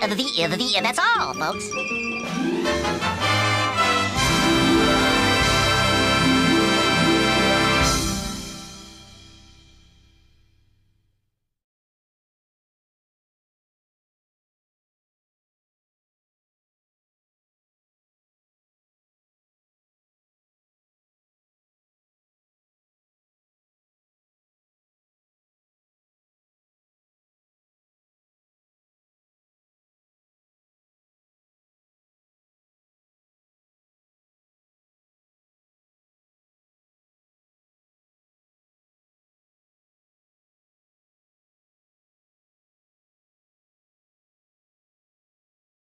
the, the, the, that's all, folks.